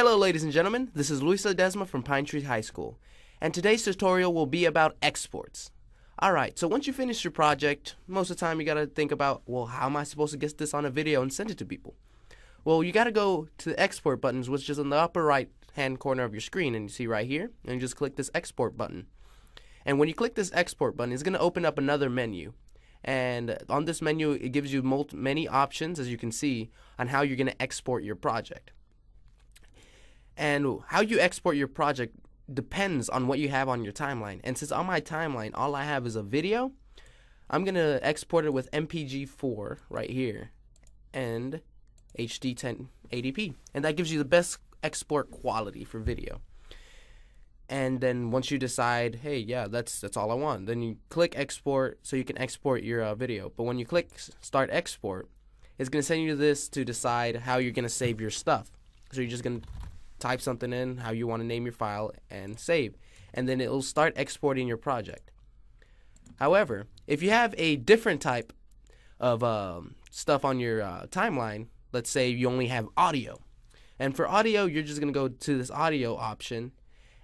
Hello ladies and gentlemen, this is Luis Ledezma from Pine Tree High School, and today's tutorial will be about exports. Alright, so once you finish your project, most of the time you gotta think about, well, how am I supposed to get this on a video and send it to people? Well, you gotta go to the export buttons, which is in the upper right hand corner of your screen, and you see right here, and you just click this export button. And when you click this export button, it's gonna open up another menu. And on this menu, it gives you many options, as you can see, on how you're gonna export your project. And how you export your project depends on what you have on your timeline. And since on my timeline, all I have is a video, I'm going to export it with MPG4 right here and HD 1080p. And that gives you the best export quality for video. And then once you decide, hey, yeah, that's that's all I want, then you click export so you can export your uh, video. But when you click start export, it's going to send you this to decide how you're going to save your stuff. So you're just going to type something in, how you want to name your file, and save. And then it will start exporting your project. However, if you have a different type of um, stuff on your uh, timeline, let's say you only have audio. And for audio, you're just going to go to this audio option,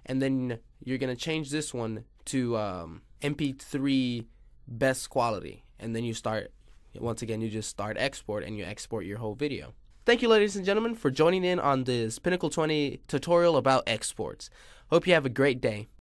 and then you're going to change this one to um, MP3 best quality. And then you start, once again, you just start export and you export your whole video. Thank you, ladies and gentlemen, for joining in on this Pinnacle 20 tutorial about exports. Hope you have a great day.